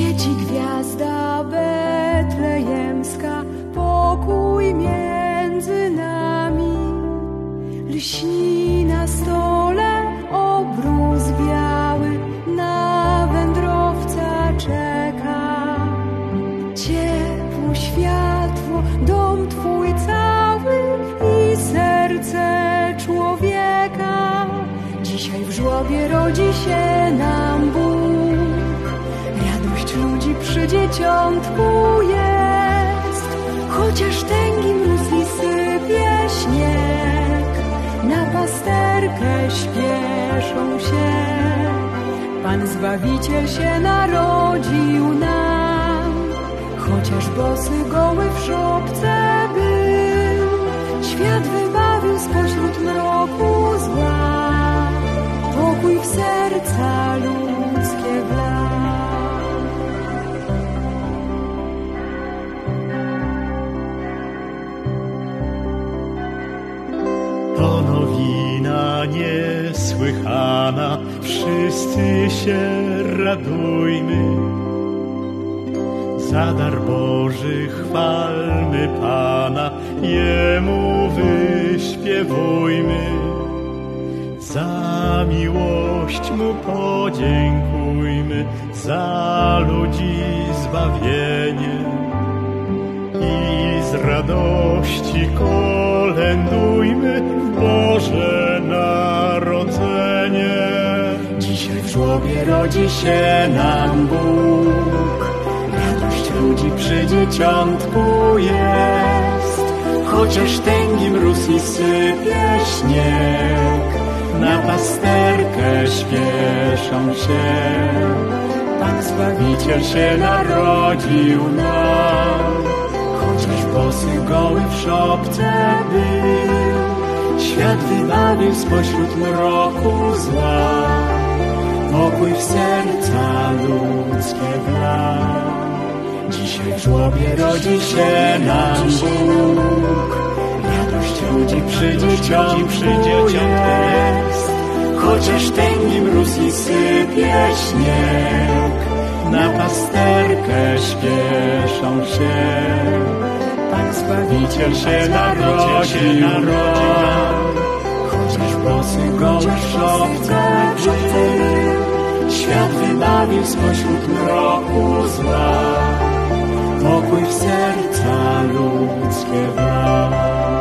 Świeci gwiazda betlejemska, pokój między nami. Lśni na stole obrus biały, na wędrowca czeka. Ciepło światło, dom twój cały i serce człowieka. Dzisiaj w żłobie rodzi się nam Bóg. Ludzi przy dzieciątku jest, chociaż tęgi mróz i sypie śnieg, na pasterkę śpieszą się. Pan Zbawiciel się narodził nam, chociaż bosy goły w szopce był, świat wybawił niesłychana, wszyscy się radujmy. Za dar Boży chwalmy Pana, Jemu wyśpiewujmy. Za miłość Mu podziękujmy, za ludzi zbawienie i z radości kolędujmy w Boże żłobie rodzi się nam Bóg, radość ludzi przy dzieciątku jest. Chociaż tęgi mróz i sypie śnieg, na pasterkę śpieszą się. Pan Zbawiciel się narodził nam, chociaż bosy goły w szopce był. Świat wybawił spośród mroku zła, pokój w serca ludzkie wlał. Dzisiaj w żłobie rodzi się nam Bóg, radość ludzi przy dzieciątku jest. Chociaż tęgi mróz i sypie śnieg, na pasterkę śpieszą się. Pan Zbawiciel się narodził nam, chociaż bosy goły w szopce zła, pokój